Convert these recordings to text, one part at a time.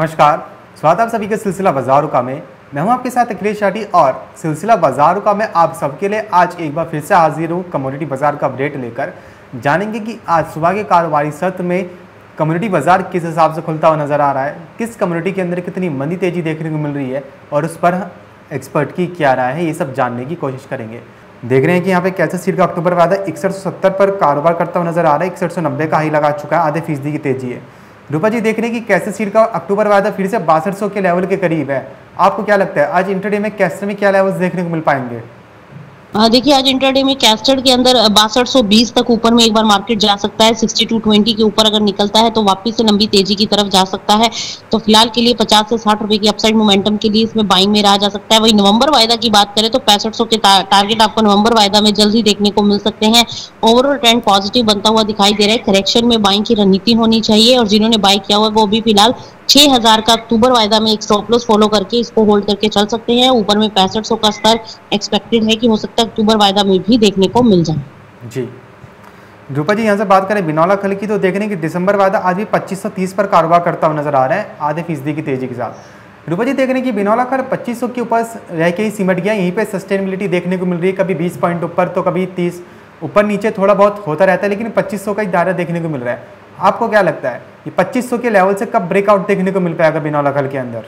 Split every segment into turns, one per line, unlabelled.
नमस्कार, स्वागत आप सभी के सिलसिला बाजारों का में। मैं हूँ आपके साथ अखिलेश शाटी और सिलसिला बाजारों का मैं आप सबके लिए आज एक बार फिर से हाजिर हूँ कम्युनिटी बाज़ार का अपडेट लेकर। जानेंगे कि आज सुबह के कारोबारी सत्र में कम्युनिटी बाज़ार किस हिसाब से खुलता हुआ नज़र आ रहा है, किस कम्युनिटी के अंदर कितनी मंदी तेज़ी देखने को मिल रही है और उस पर एक्सपर्ट की क्या राय है, ये सब जानने की कोशिश करेंगे। देख रहे हैं कि यहाँ पे कैसे सीट का अक्टूबर वादा इकसठ पर कारोबार करता हुआ नज़र आ रहा है, इकसठ का हाई लगा चुका है, आधे फ़ीसदी की तेज़ी है। रूपा जी देख रहे हैं कि कैसे सीट का अक्टूबर वायदा फिर से बासठ के लेवल के करीब है। आपको क्या लगता है, आज इंटरडे में कैसे, में क्या लेवल्स देखने को मिल पाएँगे?
देखिए, आज इंटरडे में कैस्टर्ड के अंदर बासठ सौ बीस तक ऊपर में एक बार मार्केट जा सकता है। सिक्सटी टू ट्वेंटी के ऊपर अगर निकलता है तो वापस से लंबी तेज़ी की तरफ़ जा सकता है। तो फ़िलहाल के लिए पचास से साठ रुपए की अपसाइड मोमेंटम के लिए इसमें बाइंग में रहा जा सकता है। वही नवंबर वायदा की बात करें तो पैंसठ सौ के टारगेट आपको नवंबर वायदा में जल्द ही देखने को मिल सकते हैं। ओवरऑल ट्रेंड पॉजिटिव बनता हुआ दिखाई दे रहा है। करेक्शन में बाइंग की रणनीति होनी चाहिए और जिन्होंने बाई किया हुआ वो भी फ़िलहाल छह हज़ार का अक्टूबर वायदा में एक स्टॉप लॉस फॉलो करके इसको होल्ड करके चल सकते हैं। ऊपर में पैंसठ सौ का स्तर एक्सपेक्टेड है कि हो सकता है अक्टूबर वायदा में भी देखने को मिल जाए।
जी। रूपा जी, यहाँ से बात करें बिनौला खल की तो देख रहे हैं कि दिसंबर वायदा आज भी 2530 पर कारोबार करता हुआ नज़र आ रहा है, आधे फ़ीसदी की तेज़ी के साथ। रूपा जी, देख रहे हैं कि बिनौला खल 2500 के ऊपर रह के ही सिमट गया, यहीं पे सस्टेनेबिलिटी देखने को मिल रही है, कभी 20 पॉइंट ऊपर तो कभी 30 ऊपर नीचे थोड़ा बहुत होता रहता है, लेकिन 2500 का ही दायरा देखने को मिल रहा है। आपको क्या लगता है? ये 2500 के लेवल से कब ब्रेकआउट देखने को मिल पाएगा बिनौला खल के अंदर?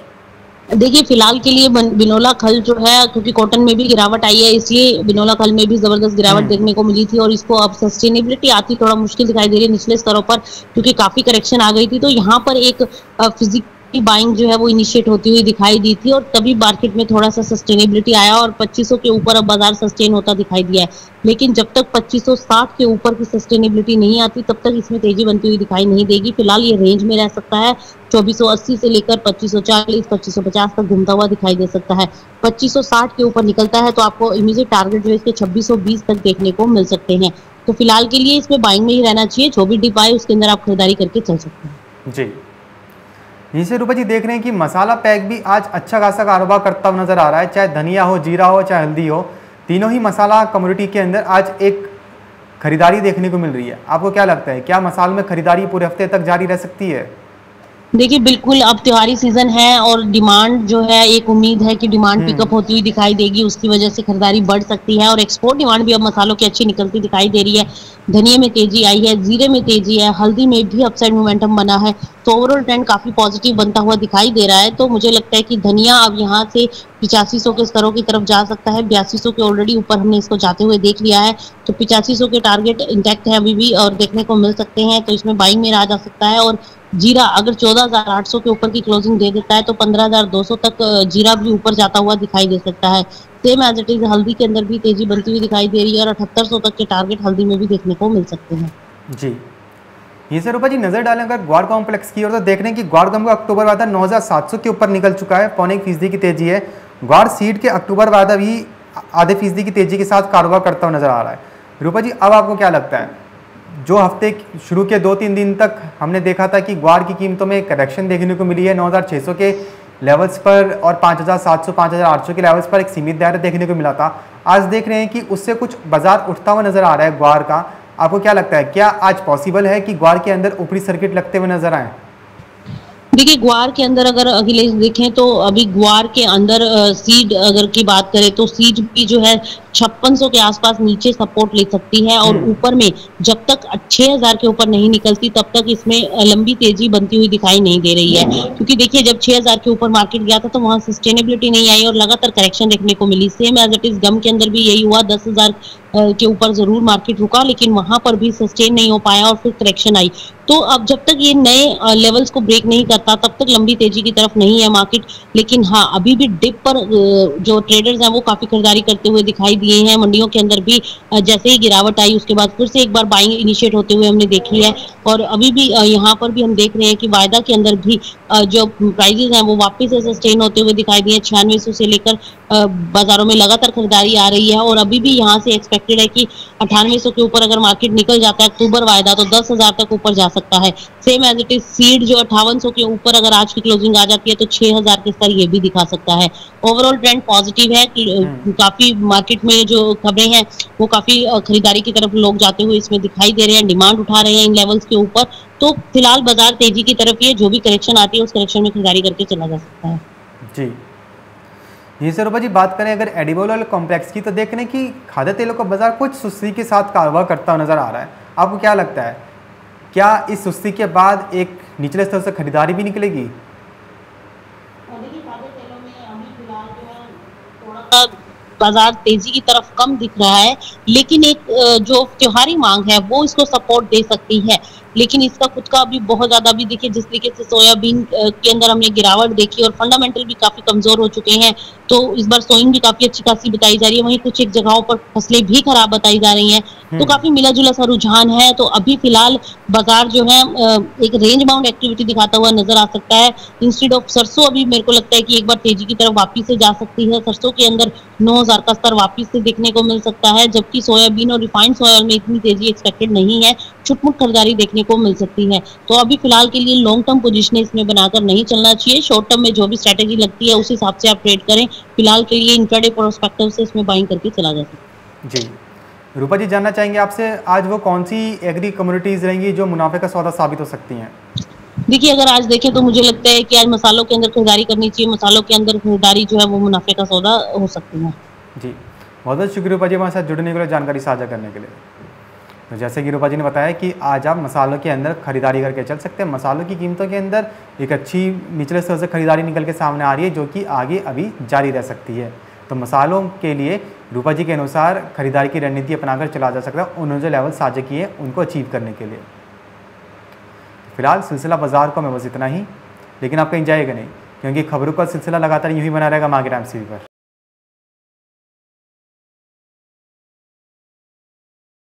देखिए फ़िलहाल के लिए बिनोला खल जो है क्योंकि कॉटन में भी गिरावट आई है इसलिए बिनोला खल में भी ज़बरदस्त गिरावट हम्म। देखने को मिली थी और इसको अब सस्टेनेबिलिटी आती थोड़ा मुश्किल दिखाई दे रही है निचले स्तरों पर क्योंकि काफ़ी करेक्शन आ गई थी। तो यहाँ पर एक फिजिक की बाइंग जो है वो इनिशिएट होती हुई दिखाई दी थी और तभी मार्केट में थोड़ा सा सस्टेनेबिलिटी आया और 2500 के ऊपर अब बाज़ार सस्टेन होता दिखाई दिया है। लेकिन जब तक 2560 के ऊपर की सस्टेनेबिलिटी नहीं आती, तब तक इसमें तेज़ी बनती हुई दिखाई नहीं देगी। फ़िलहाल ये रेंज में रह सकता है। 2480 से लेकर 2540 2550 तक घूमता हुआ दिखाई दे सकता है। 2560 के ऊपर निकलता है तो आपको इमीजिएट टारगेट जो है इसके 2620 तक देखने को मिल सकते हैं। तो फ़िलहाल के लिए इसमें बाइंग में ही रहना चाहिए। जो भी डिप आए उसके अंदर आप खरीदारी करके चल सकते हैं।
जी। नीचे रूपा जी देख रहे हैं कि मसाला पैक भी आज अच्छा खासा कारोबार करता हुआ नज़र आ रहा है, चाहे धनिया हो, जीरा हो, चाहे हल्दी हो। तीनों ही मसाला कम्युनिटी के अंदर आज एक खरीदारी देखने को मिल रही है। आपको क्या लगता है, क्या मसाल में खरीदारी पूरे हफ़्ते तक जारी रह सकती है?
देखिए बिल्कुल अब त्योहारी सीज़न है और डिमांड जो है एक उम्मीद है कि डिमांड पिकअप हम्म। होती हुई दिखाई देगी। उसकी वजह से खरीदारी बढ़ सकती है और एक्सपोर्ट डिमांड भी अब मसालों की अच्छी निकलती दिखाई दे रही है। धनिया में तेज़ी आई है जीरे में तेज़ी है हल्दी में भी अपसाइड मोमेंटम बना है। तो ओवरऑल ट्रेंड काफ़ी पॉजिटिव बनता हुआ दिखाई दे रहा है। तो मुझे लगता है कि धनिया अब यहाँ से पिचासी सौ के स्तरों की तरफ़ जा सकता है। बयासी सौ के ऑलरेडी ऊपर हमने इसको जाते हुए देख लिया है। तो पिचासी सौ के टारगेट इंटैक्ट है अभी भी और देखने को मिल सकते हैं। तो इसमें बाइंग में रहा जा सकता है और जीरा अगर चौदह हज़ार आठ सौ के ऊपर की क्लोजिंग दे देता है तो पंद्रह हज़ार दो सौ तक जीरा भी ऊपर जाता हुआ दिखाई दे सकता है। सेम एज इट इज़ हल्दी के अंदर भी तेज़ी बनती हुई दिखाई दे रही है और अठहत्तर तक के टारगेट हल्दी में भी देखने को मिल सकते हैं।
जी। ये सर रूपा जी नज़र डालें, अगर ग्वार कॉम्प्लेक्स की ओर तो देख रहे हैं कि ग्वार का अक्टूबर वादा नौ हज़ार सात सौ के ऊपर निकल चुका है। पौने फ़ीसदी की तेज़ी है। ग्वार सीड के अक्टूबर बाद अभी आधे फ़ीसदी की तेज़ी के साथ कारोबार करता हुआ नज़र आ रहा है। रूपा जी अब आपको क्या लगता है? जो हफ़्ते शुरू के दो तीन दिन तक हमने देखा था कि ग्वार की कीमतों में करेक्शन देखने को मिली है 9,600 के लेवल्स पर और 5,700 5,800 के लेवल्स पर एक सीमित दायरा देखने को मिला था। आज देख रहे हैं कि उससे कुछ बाज़ार उठता हुआ नज़र आ रहा है ग्वार का। आपको क्या लगता है? क्या आज पॉसिबल है कि ग्वार के अंदर ऊपरी सर्किट लगते हुए नज़र आए?
देखिए, ग्वार के अंदर अगर अखिलेश देखें तो अभी ग्वार के अंदर सीड अगर की बात करें तो सीड भी जो है छप्पन सौ के आसपास नीचे सपोर्ट ले सकती है और हम्म। ऊपर में जब तक छह हज़ार के ऊपर नहीं निकलती तब तक इसमें लंबी तेज़ी बनती हुई दिखाई नहीं दे रही है। क्योंकि देखिए जब छह हज़ार के ऊपर मार्केट गया था तो वहाँ सस्टेनेबिलिटी नहीं आई और लगातार करेक्शन देखने को मिली। Same as it is gum के अंदर भी यही हुआ दस हज़ार के ऊपर ज़रूर मार्केट रुका लेकिन वहाँ पर भी सस्टेन नहीं हो पाया और फिर करेक्शन आई। तो अब जब तक ये नए लेवल्स को ब्रेक नहीं करता तब तक लंबी तेज़ी की तरफ़ नहीं है मार्केट लेकिन हाँ अभी भी डिप पर जो ट्रेडर्स हैं वो काफ़ी खरीदारी करते हुए दिखाई दिए हैं, मंडियों के अंदर भी जैसे ही गिरावट आई, उसके बाद फिर से एक बार बाइंग इनिशिएट होते हुए हमने देखी है। और अभी भी यहाँ पर भी हम देख रहे हैं कि वायदा के अंदर भी जो प्राइजेज हैं, वो वापस से सस्टेन होते हुए दिखाई दिए छियानवे सौ से लेकर बाजारों में लगातार खरीदारी आ रही है और अभी भी यहाँ से एक्सपेक्टेड है कि अठानवे के ऊपर अगर मार्केट निकल जाता है अक्टूबर वायदा तो दस हज़ार तक ऊपर जा सकता है। Same as it is seed जो अट्ठावन के ऊपर अगर आज की क्लोजिंग आ जाती है तो छह हज़ार के स्तर ये भी दिखा सकता है। ओवरऑल ट्रेंड पॉजिटिव है हम्म। काफ़ी मार्केट में जो खबरें हैं वो काफ़ी खरीदारी की तरफ़ लोग जाते हुए इसमें दिखाई दे रहे हैं डिमांड उठा रहे हैं इन लेवल्स के ऊपर। तो फ़िलहाल बाज़ार तेज़ी की तरफ़ ये जो भी करेक्शन आती है उस करेक्शन में खरीदारी करके चला जा सकता है।
जी। ये सर जी, बात करें अगर एडिबल ऑयल कॉम्प्लेक्स की तो देख रहे हैं कि खाद्य तेलों का बाज़ार कुछ सुस्ती के साथ कारोबार करता नज़र आ रहा है। आपको क्या लगता है? क्या इस सुस्ती के बाद एक निचले स्तर से खरीदारी भी निकलेगी?
बाज़ार तेज़ी की तरफ़ कम दिख रहा है, लेकिन एक जो त्योहारी मांग है, वो इसको सपोर्ट दे सकती है। लेकिन इसका खुद का अभी बहुत ज़्यादा भी देखिए जिस तरीके से सोयाबीन के अंदर हमने गिरावट देखी और फंडामेंटल भी काफ़ी कमज़ोर हो चुके हैं तो इस बार सोइंग भी काफ़ी अच्छी खासी बताई जा रही है। वहीं कुछ एक जगहों पर फ़सलें भी खराब बताई जा रही हैं। तो हम्म। काफ़ी मिला जुला सा रुझान है। तो अभी फ़िलहाल बाज़ार जो है एक रेंज बाउंड एक्टिविटी दिखाता हुआ नज़र आ सकता है। इंस्टेड ऑफ़ सरसों अभी मेरे को लगता है कि एक बार तेज़ी की तरफ़ वापिस से जा सकती है। सरसों के अंदर नौ हज़ार का स्तर वापिस से देखने को मिल सकता है जबकि सोयाबीन और रिफाइंड सोयल में इतनी तेज़ी एक्सपेक्टेड नहीं है। छुटमुट खरीदारी देखने को मिल सकती है। तो अभी फ़िलहाल के लिए लॉन्ग टर्म पोजिशन इसमें बनाकर नहीं चलना चाहिए। शॉर्ट टर्म में जो भी स्ट्रेटेजी लगती है उस हिसाब से आप ट्रेड करें। फ़िलहाल के लिए इंट्राडे प्रोस्पेक्टिव से इसमें बाइंग करके चला जा सकता
जी। रूपा जी जानना चाहेंगे आपसे आज वो कौन सी एग्री कम्युनिटीज रहेंगी जो मुनाफे का सौदा साबित हो सकती हैं?
देखिए अगर आज देखें तो मुझे लगता है कि आज मसालों के अंदर खरीदारी करनी चाहिए। मसालों के अंदर खरीदारी जो है वो मुनाफे का सौदा हो सकती है।
जी। बहुत बहुत शुक्रिया रूपा जी हमारे साथ जुड़ने के लिए जानकारी साझा करने के लिए। तो जैसे कि रूपा जी ने बताया कि आज आप मसालों के अंदर खरीदारी करके चल सकते हैं। मसालों की कीमतों के अंदर एक अच्छी निचले स्तर से खरीदारी निकल के सामने आ रही है, जो कि आगे अभी जारी रह सकती है। तो मसालों के लिए रूपा जी के अनुसार खरीदारी की रणनीति अपनाकर चला जा सकता है, उन्होंने जो लेवल साझा किए उनको अचीव करने के लिए। फ़िलहाल सिलसिला बाज़ार को मैं बस इतना ही, लेकिन आप कहीं जाएगा नहीं? क्योंकि खबरों का सिलसिला लगातार यूँ ही बना रहेगा मार्केट एम पर।